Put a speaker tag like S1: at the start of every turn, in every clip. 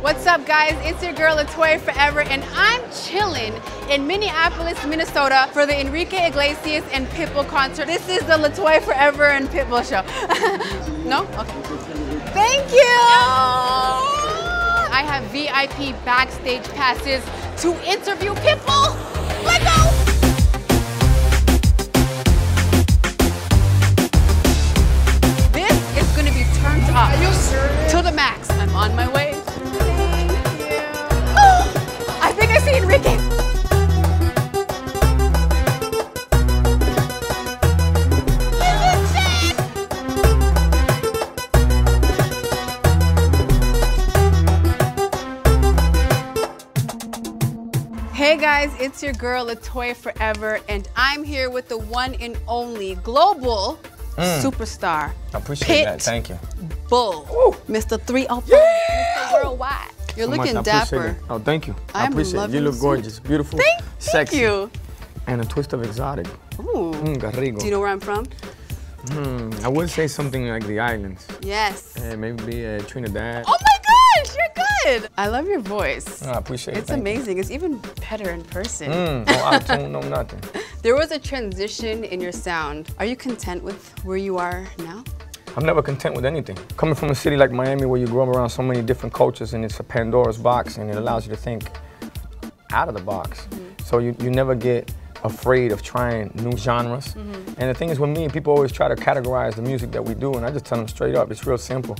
S1: What's up, guys? It's your girl Latoya Forever, and I'm chilling in Minneapolis, Minnesota for the Enrique Iglesias and Pitbull concert. This is the Latoya Forever and Pitbull show. no? Okay. Thank you! I have VIP backstage passes to interview Pitbull. Hey guys, it's your girl Latoya Forever, and I'm here with the one and only global superstar.
S2: I appreciate
S1: Pit
S2: that. Thank you.
S1: Bull,
S2: Woo.
S1: Mr. 305, Mr. Worldwide. You're
S2: so
S1: looking dapper.
S2: it. Oh, thank you. I
S1: I'm
S2: appreciate it. You look gorgeous, beautiful,
S1: Thank, thank
S2: sexy,
S1: you.
S2: and a twist of exotic.
S1: Ooh.
S2: Mm, rico.
S1: Do you know where I'm from?
S2: Mm, I would say something like the islands.
S1: Yes.
S2: Uh, maybe uh, Trinidad.
S1: Oh my gosh, you're good. I love your voice.
S2: I appreciate it.
S1: It's
S2: thank you.
S1: amazing. It's even better in person.
S2: Mm, no auto-tune, no nothing.
S1: There was a transition in your sound. Are you content with where you are now?
S2: I'm never content with anything. Coming from a city like Miami where you grow up around so many different cultures and it's a Pandora's box and it allows you to think out of the box. So you, you never get afraid of trying new genres. And the thing is with me, people always try to categorize the music that we do and I just tell them straight up, it's real simple.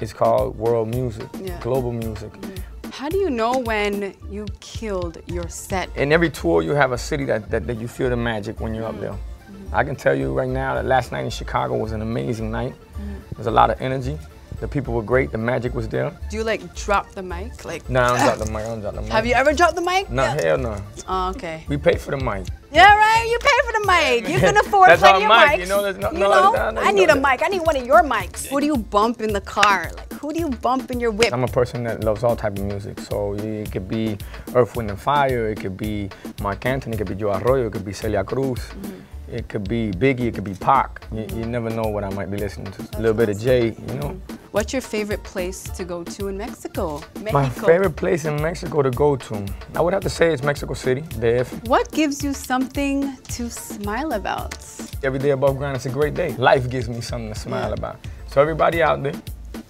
S2: It's called world music,
S1: Yeah.
S2: global music. Mm-hmm.
S1: How do you know when you killed your set?
S2: In every tour, you have a city that, that, that you feel the magic when you're up there. Mm-hmm. I can tell you right now that last night in Chicago was an amazing night. Mm-hmm. There's a lot of energy. The people were great. The magic was there.
S1: Do you like drop the mic? Like,
S2: Nah, I don't drop the mic. I don't drop the mic.
S1: have you ever dropped the mic?
S2: No, hell no.
S1: Oh, okay.
S2: We pay for the mic.
S1: Yeah, right. You pay for the mic. You can afford
S2: That's
S1: plenty of
S2: mic,
S1: mics.
S2: you know, there's no-
S1: You
S2: no,
S1: know?
S2: no, no,
S1: I need a mic. I need one of your mics. Who do you bump in the car? Like, who do you bump in your whip?
S2: I'm a person that loves all type of music. So it could be Earth, Wind and Fire. It could be Marc Anthony. It could be Joe Arroyo. It could be Celia Cruz. Mm-hmm. It could be Biggie. It could be Pac. You, you never know what I might be listening to. A little bit of Jay, you know.
S1: What's your favorite place to go to in Mexico?
S2: My
S1: Mexico.
S2: favorite place in Mexico to go to, I would have to say it's Mexico City, DF.
S1: What gives you something to smile about?
S2: Every day above ground it's a great day. Life gives me something to smile
S1: Yeah.
S2: about. So everybody out there,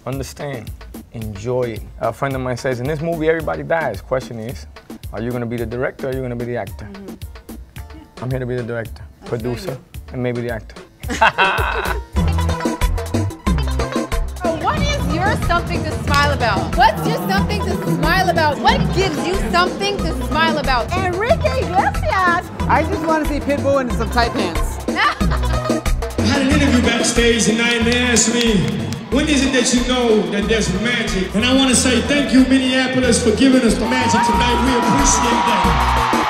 S2: understand, enjoy it. A friend of mine says, in this movie, everybody dies. Question is, are you gonna be the director or are you gonna be the actor? Mm-hmm. I'm here to be the director, producer, and maybe the actor.
S1: something to smile about? What's your something to smile about? What gives you something to smile about? Enrique Iglesias.
S3: I just want to see Pitbull in some tight pants.
S4: I had an interview backstage tonight and they asked me, when is it that you know that there's magic? And I want to say thank you, Minneapolis, for giving us the magic tonight. We appreciate that.